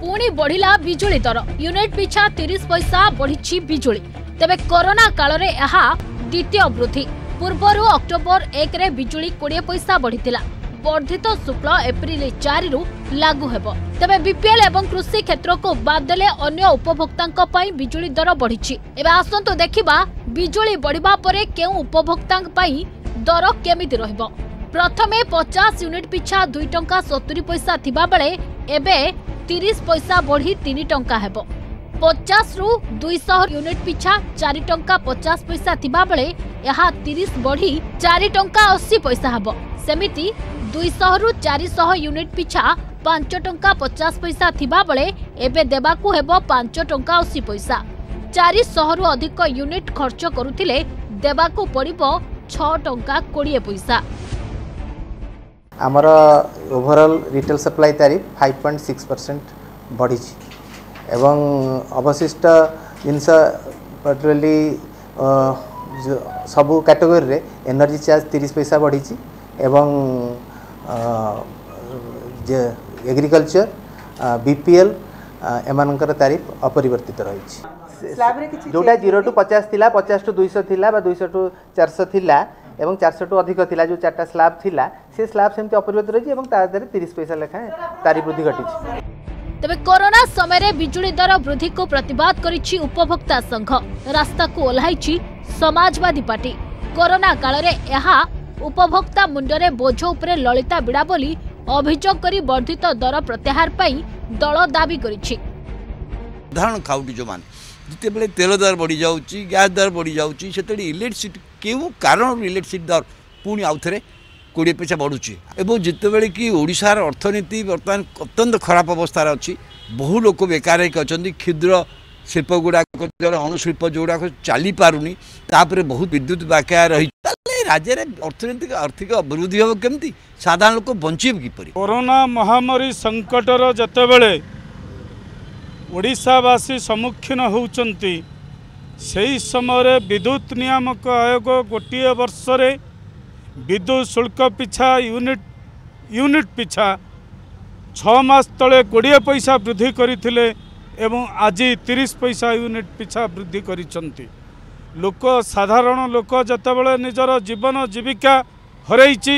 ପୁଣି ବଢିଲା ବିଜୁଳି ଦର। ୟୁନିଟ୍ ପିଛା ତିରିଶ ପଇସା ବଢିଛି ବିଜୁଳି। ତେବେ କରୋନା କାଳରେ ଏହା ଦ୍ୱିତୀୟ ବୃଦ୍ଧି। ପୂର୍ବରୁ ଅକ୍ଟୋବର ଏକରେ ବିଜୁଳି କୋଡ଼ିଏ ପଇସା ବଢିଥିଲା। ବର୍ଦ୍ଧିତ ଶୁକ୍ଳ ଏପ୍ରିଲ ଚାରିରୁ ଲାଗୁ ହେବ। ତେବେ ବିପିଏଲ୍ ଏବଂ କୃଷି କ୍ଷେତ୍ରକୁ ବାଦ୍ ଦେଲେ ଅନ୍ୟ ଉପଭୋକ୍ତାଙ୍କ ପାଇଁ ବିଜୁଳି ଦର ବଢିଛି। ଏବେ ଆସନ୍ତୁ ଦେଖିବା ବିଜୁଳି ବଢିବା ପରେ କେଉଁ ଉପଭୋକ୍ତାଙ୍କ ପାଇଁ ଦର କେମିତି ରହିବ। ପ୍ରଥମେ ପଚାଶ ୟୁନିଟ୍ ପିଛା ଦୁଇ ଟଙ୍କା ସତୁରି ପଇସା ଥିବାବେଳେ ଏବେ ତିରିଶ ପଇସା ବଢି ତିନି ଟଙ୍କା ହେବ। ପଚାଶରୁ ଦୁଇଶହ ୟୁନିଟ୍ ପିଛା ଚାରି ଟଙ୍କା ପଚାଶ ପଇସା ଥିବାବେଳେ ଏହା ତିରିଶ ବଢି ଚାରି ଟଙ୍କା ଅଶୀ ପଇସା ହେବ। ସେମିତି ଦୁଇଶହରୁ ଚାରିଶହ ୟୁନିଟ୍ ପିଛା ପାଞ୍ଚ ଟଙ୍କା ପଚାଶ ପଇସା ଥିବାବେଳେ ଏବେ ଦେବାକୁ ହେବ ପାଞ୍ଚ ଟଙ୍କା ଅଶୀ ପଇସା। ଚାରିଶହରୁ ଅଧିକ ୟୁନିଟ୍ ଖର୍ଚ୍ଚ କରୁଥିଲେ ଦେବାକୁ ପଡ଼ିବ ଛଅ ଟଙ୍କା କୋଡ଼ିଏ ପଇସା। ଆମର overall retail supply tariff five point six percent ବଢ଼ିଛି। ଏବଂ ଅବଶିଷ୍ଟ ଜିନିଷ ପର୍ଟିକୁଲାରଲି ସବୁ କ୍ୟାଟେଗୋରୀରେ ଏନର୍ଜି ଚାର୍ଜ ତିରିଶ ପଇସା ବଢ଼ିଛି ଏବଂ ଏଗ୍ରିକଲଚର ବିପିଏଲ୍ ଏମାନଙ୍କର ତାରିଫ ଅପରିବର୍ତ୍ତିତ ରହିଛି। ଯେଉଁଟା ଜିରୋ ଟୁ ପଚାଶ ଥିଲା ପଚାଶ ଟୁ ଦୁଇଶହ ଥିଲା ବା ଦୁଇଶହ ଟୁ ଚାରିଶହ ଥିଲା এবং চারশোটু অধিক লা যে চারটা স্লাব লা সে স্লাব সেমি অপরিবর্তিত রয়েছে এবং তার দেহে তিরিশ পয়সা লেখায় তারি বৃদ্ধি ঘটিছে তবে করোনা সময় বিজুড়ি দর বৃদ্ধিকু প্রতবাদ করেছে উপভোক্তা সংঘ রাস্তাকু ওহ্লাইছি সমাজবাদী পার্টি করোনা কালে এহা উপভোক্তা মুন্ডরে বোঝ উপরে ললিতা বিড়া বলে অভিযোগ করে বর্ধিত দর প্রত্যাহার পাই দল দাবি করেছে উদাহরণ খাউটি যে যেতবে তেল দর বড়ি যাচ্ছি গ্যাস দর বড়ি যাচ্ছি সেত ইলেকট্রিসিটি କେଉଁ କାରଣରୁ ଇଲେକ୍ଟ୍ରିସିଟି ଦର ପୁଣି ଆଉଥରେ କୋଡ଼ିଏ ପଇସା ବଢ଼ୁଛି। ଏବଂ ଯେତେବେଳେ କି ଓଡ଼ିଶାର ଅର୍ଥନୀତି ବର୍ତ୍ତମାନ ଅତ୍ୟନ୍ତ ଖରାପ ଅବସ୍ଥାରେ ଅଛି ବହୁ ଲୋକ ବେକାର ହେଇକି ଅଛନ୍ତି କ୍ଷୁଦ୍ର ଶିଳ୍ପ ଗୁଡ଼ାକ ଅଣୁଶିଳ୍ପ ଯେଉଁଗୁଡ଼ାକ ଚାଲିପାରୁନି ତାପରେ ବହୁତ ବିଦ୍ୟୁତ ବାକାୟା ରହିଛି ତାହେଲେ ରାଜ୍ୟରେ ଅର୍ଥନୈତିକ ଆର୍ଥିକ ଅଭିବୃଦ୍ଧି ହେବ କେମିତି? ସାଧାରଣ ଲୋକ ବଞ୍ଚିବ କିପରି? କରୋନା ମହାମାରୀ ସଙ୍କଟର ଯେତେବେଳେ ଓଡ଼ିଶାବାସୀ ସମ୍ମୁଖୀନ ହେଉଛନ୍ତି ସେହି ସମୟରେ ବିଦ୍ୟୁତ୍ ନିୟାମକ ଆୟୋଗ ଗୋଟିଏ ବର୍ଷରେ ବିଦ୍ୟୁତ୍ ଶୁଳ୍କ ପିଛା ୟୁନିଟ୍ ୟୁନିଟ୍ ପିଛା ଛଅ ମାସ ତଳେ କୋଡ଼ିଏ ପଇସା ବୃଦ୍ଧି କରିଥିଲେ ଏବଂ ଆଜି ତିରିଶ ପଇସା ୟୁନିଟ୍ ପିଛା ବୃଦ୍ଧି କରିଛନ୍ତି। ଲୋକ ସାଧାରଣ ଲୋକ ଯେତେବେଳେ ନିଜର ଜୀବନ ଜୀବିକା ହରେଇଛି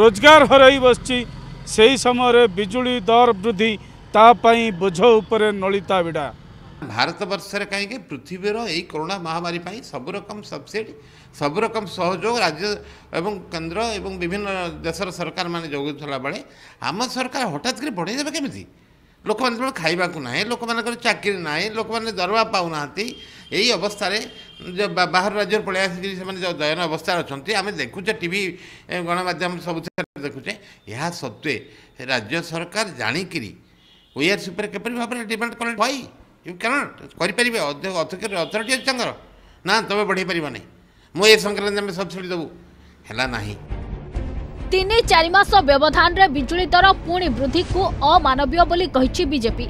ରୋଜଗାର ହରେଇ ବସିଛି ସେହି ସମୟରେ ବିଜୁଳି ଦର ବୃଦ୍ଧି ତା ପାଇଁ ବୋଝ ଉପରେ ନଳିତା ବିଡ଼ା। ଭାରତ ବର୍ଷରେ କାହିଁକି ପୃଥିବୀର ଏଇ କରୋନା ମହାମାରୀ ପାଇଁ ସବୁ ରକମ ସବସିଡ଼ି ସବୁ ରକମ ସହଯୋଗ ରାଜ୍ୟ ଏବଂ କେନ୍ଦ୍ର ଏବଂ ବିଭିନ୍ନ ଦେଶର ସରକାରମାନେ ଯୋଗାଉଥିଲା ବେଳେ ଆମ ସରକାର ହଠାତ୍ କରି ବଢ଼େଇ ଦେବେ କେମିତି? ଲୋକମାନେ ଯେତେବେଳେ ଖାଇବାକୁ ନାହିଁ ଲୋକମାନଙ୍କର ଚାକିରି ନାହିଁ ଲୋକମାନେ ଦରମା ପାଉନାହାନ୍ତି ଏଇ ଅବସ୍ଥାରେ ବାହାର ରାଜ୍ୟରୁ ପଳେଇ ଆସିକି ସେମାନେ ଯେଉଁ ଦୟନ ଅବସ୍ଥାରେ ଅଛନ୍ତି ଆମେ ଦେଖୁଛେ ଟି ଭି ଗଣମାଧ୍ୟମ ସବୁଥିରେ ଦେଖୁଛେ ଏହା ସତ୍ତ୍ୱେ ରାଜ୍ୟ ସରକାର ଜାଣିକିରି ଓଆର୍ସି ଉପରେ କିପରି ଭାବରେ ଡିମାଣ୍ଡ କଲେ ଭାଇ ୟୁ କ୍ୟାନଟ୍ କରିପାରିବେ। ଅଥରିଟି ଅଛି ତାଙ୍କର। ନା ତୁମେ ବଢ଼େଇ ପାରିବ ନାହିଁ ମୁଁ ଏ ସଂକ୍ରାନ୍ତରେ ଆମେ ସବସିଡ଼ି ଦେବୁ। ହେଲା ନାହିଁ। ତିନି ଚାରି ମାସ ବ୍ୟବଧାନରେ ବିଜୁଳି ଦର ପୁଣି ବୃଦ୍ଧିକୁ ଅମାନବୀୟ ବୋଲି କହିଛି ବିଜେପି।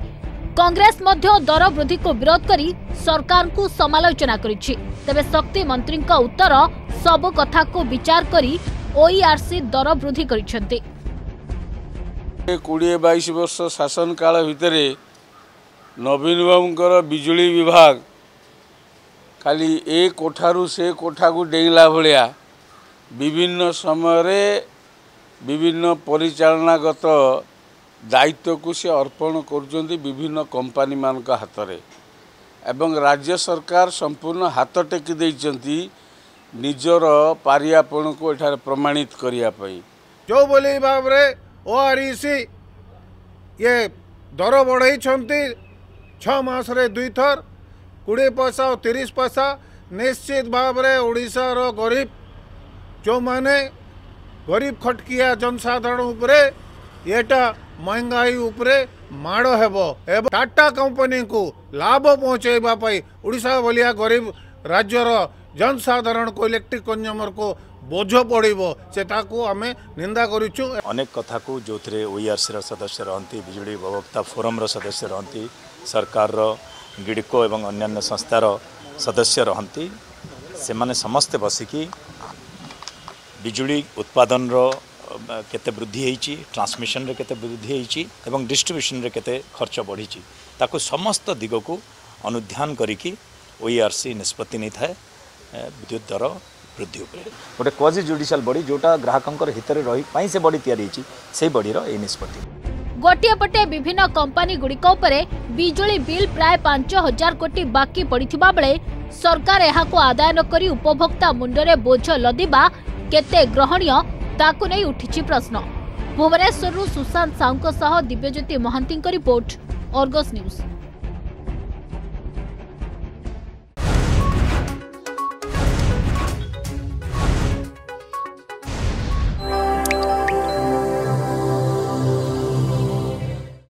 କଂଗ୍ରେସ ମଧ୍ୟ ଦର ବୃଦ୍ଧିକୁ ବିରୋଧ କରି ସରକାରଙ୍କୁ ସମାଲୋଚନା କରିଛି। ତେବେ ଶକ୍ତି ମନ୍ତ୍ରୀଙ୍କ ଉତ୍ତର ସବୁ କଥାକୁ ବିଚାର କରି ଓଇଆର୍ସି ଦର ବୃଦ୍ଧି କରିଛନ୍ତି। କୋଡ଼ିଏ ବାଇଶ ବର୍ଷ ଶାସନ କାଳ ଭିତରେ ନବୀନ ବାବୁଙ୍କର ବିଜୁଳି ବିଭାଗ। ଖାଲି ଏ କୋଠାରୁ ସେ କୋଠାକୁ ଡେଇଁଲା ଭଳିଆ ବିଭିନ୍ନ ସମୟରେ ବିଭିନ୍ନ ପରିଚାଳନାଗତ ଦାୟିତ୍ୱକୁ ସେ ଅର୍ପଣ କରୁଛନ୍ତି ବିଭିନ୍ନ କମ୍ପାନୀମାନଙ୍କ ହାତରେ ଏବଂ ରାଜ୍ୟ ସରକାର ସମ୍ପୂର୍ଣ୍ଣ ହାତ ଟେକି ଦେଇଛନ୍ତି ନିଜର ପାରିଆପଣକୁ ଏଠାରେ ପ୍ରମାଣିତ କରିବା ପାଇଁ। ଯେଉଁଭଳି ଭାବରେ ଓ ଆର୍ ଇ ସି ଇଏ ଦର ବଢ଼େଇଛନ୍ତି ଛଅ ମାସରେ ଦୁଇଥର କୋଡ଼ିଏ ପଇସା ଓ ତିରିଶ ପଇସା ନିଶ୍ଚିତ ଭାବରେ ଓଡ଼ିଶାର ଗରିବ ଯେଉଁମାନେ ଗରିବ ଖଟକିଆ ଜନସାଧାରଣ ଉପରେ ଏଇଟା ମହଙ୍ଗାଇ ଉପରେ ମାଡ଼ ହେବ ଏବଂ ଟାଟା କମ୍ପାନୀକୁ ଲାଭ ପହଞ୍ଚାଇବା ପାଇଁ ଓଡ଼ିଶା ଭଳିଆ ଗରିବ ରାଜ୍ୟର ଜନସାଧାରଣକୁ ଇଲେକ୍ଟ୍ରିକ୍ କଞ୍ଜୁମରକୁ ବୋଝ ପଡ଼ିବ ସେ ତାକୁ ଆମେ ନିନ୍ଦା କରୁଛୁ ଅନେକ କଥାକୁ ଯେଉଁଥିରେ ଓଇଆର୍ସିର ସଦସ୍ୟ ରହନ୍ତି ବିଜୁଳି ଉପଭୋକ୍ତା ଫୋରମର ସଦସ୍ୟ ରହନ୍ତି ସରକାରର ଗିଡ଼ିକୋ ଏବଂ ଅନ୍ୟାନ୍ୟ ସଂସ୍ଥାର ସଦସ୍ୟ ରହନ୍ତି ସେମାନେ ସମସ୍ତେ ବସିକି ବିଜୁଳି ଉତ୍ପାଦନର କେତେ ବୃଦ୍ଧି ହେଇଛି ଟ୍ରାନ୍ସମିସନରେ କେତେ ବୃଦ୍ଧି ହେଇଛି ଏବଂ ଡିଷ୍ଟ୍ରିବ୍ୟୁସନରେ କେତେ ଖର୍ଚ୍ଚ ବଢ଼ିଛି ତାକୁ ସମସ୍ତ ଦିଗକୁ ଅନୁଧ୍ୟାନ କରିକି ଓଇଆର୍ସି ନିଷ୍ପତ୍ତି ନେଇଥାଏ ଏ, ବିଦ୍ୟୁତ୍ ଦର ବୃଦ୍ଧି ଉପରେ। ଗୋଟେ କ୍ୱାଜି ଜୁଡ଼ିସିଆଲ୍ ବଡ଼ି ଯେଉଁଟା ଗ୍ରାହକଙ୍କର ହିତରେ ରହି ପାଇଁ ସେ ବଡ଼ି ତିଆରି ହେଇଛି ସେଇ ବଡ଼ିର ଏଇ ନିଷ୍ପତ୍ତି। ଗୋଟିଏ ପଟେ ବିଭିନ୍ନ କମ୍ପାନୀ ଗୁଡ଼ିକ ଉପରେ ବିଜୁଳି ବିଲ୍ ପ୍ରାୟ ପାଞ୍ଚ ହଜାର କୋଟି ବାକି ପଡ଼ିଥିବା ବେଳେ ସରକାର ଏହାକୁ ଆଦାୟ ନ କରି ଉପଭୋକ୍ତା ମୁଣ୍ଡରେ ବୋଝ ଲଦିବା କେତେ ଗ୍ରହଣୀୟ ତାକୁ ନେଇ ଉଠିଛି ପ୍ରଶ୍ନ। ଭୁବନେଶ୍ୱରରୁ ସୁଶାନ୍ତ ସାହୁଙ୍କ ସହ ଦିବ୍ୟଜ୍ୟୋତି ମହାନ୍ତିଙ୍କ ରିପୋର୍ଟ ଅର୍ଗସ୍ ନ୍ୟୁଜ୍।